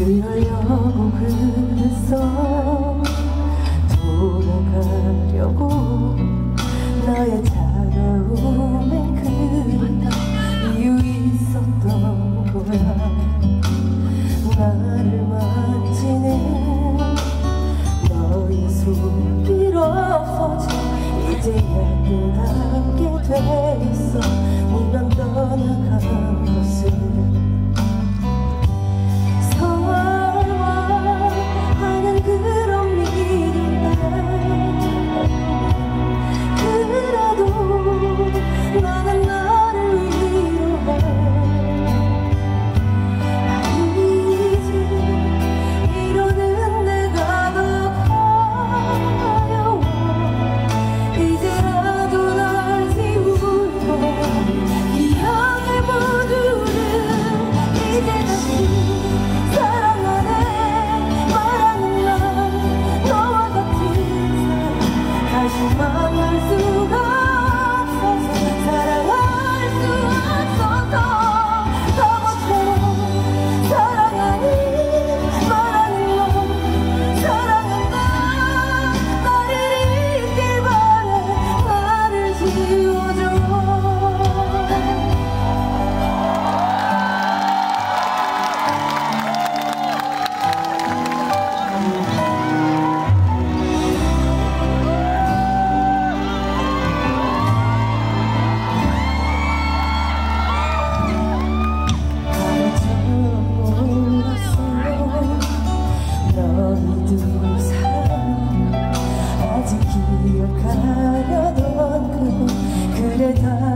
그러려고 그랬어. 돌아가려고 너의 차가움에 그랬던 이유 있었던 거야. 나를 만지는 너의 손길 없어져 이제야 깨닫게 됐어. 네가 도망갈 수가 time